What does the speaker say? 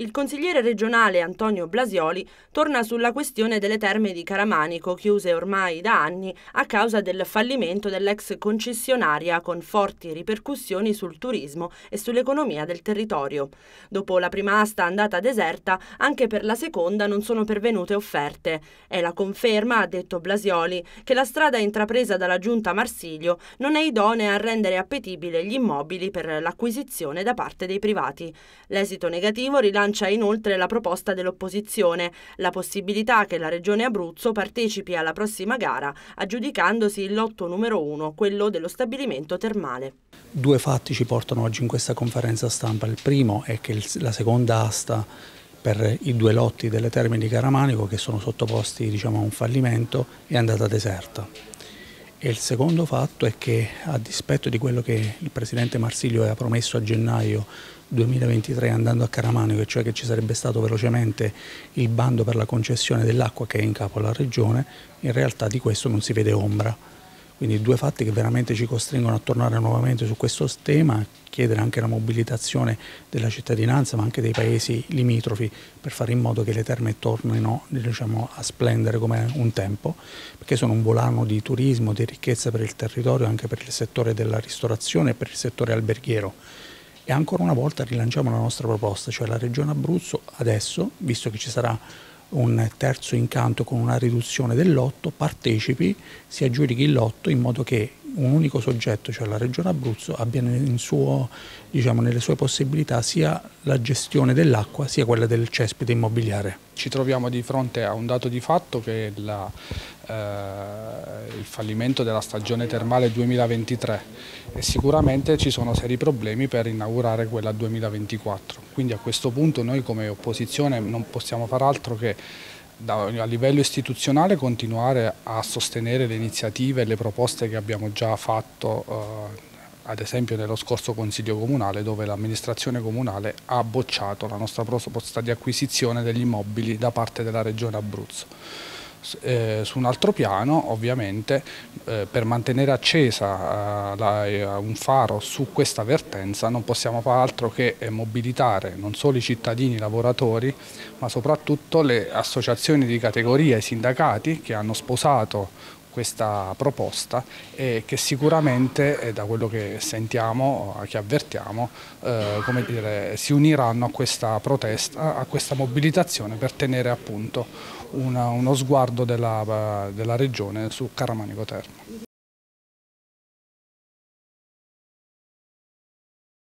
Il consigliere regionale Antonio Blasioli torna sulla questione delle terme di Caramanico, chiuse ormai da anni a causa del fallimento dell'ex concessionaria con forti ripercussioni sul turismo e sull'economia del territorio. Dopo la prima asta andata deserta, anche per la seconda non sono pervenute offerte. È la conferma, ha detto Blasioli, che la strada intrapresa dalla giunta Marsiglio non è idonea a rendere appetibile gli immobili per l'acquisizione da parte dei privati. L'esito negativo rilancia lancia inoltre la proposta dell'opposizione, la possibilità che la Regione Abruzzo partecipi alla prossima gara aggiudicandosi il lotto numero uno, quello dello stabilimento termale. Due fatti ci portano oggi in questa conferenza stampa. Il primo è che la seconda asta per i due lotti delle terme di Caramanico che sono sottoposti diciamo, a un fallimento è andata deserta. E il secondo fatto è che a dispetto di quello che il Presidente Marsilio aveva promesso a gennaio 2023 andando a Caramanico, cioè che ci sarebbe stato velocemente il bando per la concessione dell'acqua che è in capo alla Regione, in realtà di questo non si vede ombra. Quindi due fatti che veramente ci costringono a tornare nuovamente su questo tema, chiedere anche la mobilitazione della cittadinanza ma anche dei paesi limitrofi per fare in modo che le terme tornino diciamo, a splendere come un tempo, perché sono un volano di turismo, di ricchezza per il territorio, anche per il settore della ristorazione e per il settore alberghiero. E ancora una volta rilanciamo la nostra proposta, cioè la Regione Abruzzo adesso, visto che ci sarà un terzo incanto con una riduzione del lotto, partecipi, si aggiudichi il lotto in modo che un unico soggetto, cioè la Regione Abruzzo, abbia suo, diciamo, nelle sue possibilità sia la gestione dell'acqua sia quella del cespite immobiliare. Ci troviamo di fronte a un dato di fatto che la, eh, il fallimento della stagione termale 2023 e sicuramente ci sono seri problemi per inaugurare quella 2024. Quindi a questo punto noi come opposizione non possiamo fare altro che a livello istituzionale continuare a sostenere le iniziative e le proposte che abbiamo già fatto eh, ad esempio nello scorso Consiglio Comunale dove l'amministrazione comunale ha bocciato la nostra proposta di acquisizione degli immobili da parte della Regione Abruzzo. Eh, su un altro piano ovviamente eh, per mantenere accesa eh, la, eh, un faro su questa vertenza non possiamo fare altro che eh, mobilitare non solo i cittadini, i lavoratori ma soprattutto le associazioni di categoria i sindacati che hanno sposato questa proposta e che sicuramente eh, da quello che sentiamo, che avvertiamo, eh, dire, si uniranno a questa protesta, a questa mobilitazione per tenere appunto una, uno sguardo della, della regione su Caramanico Termo.